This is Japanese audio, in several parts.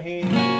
hand.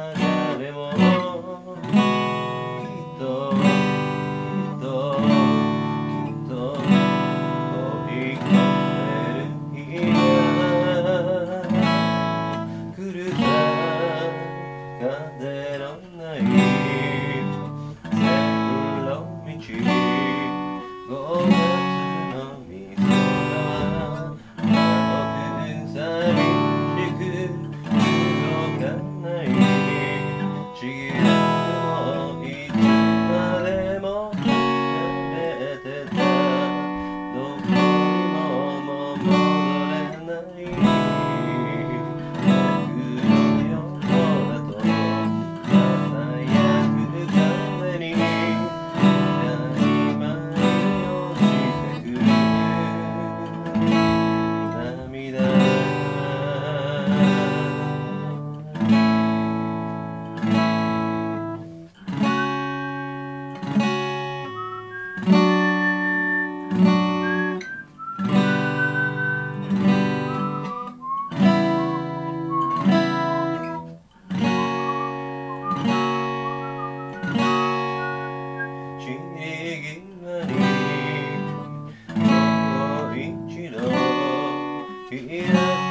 Yeah.